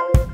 Bye.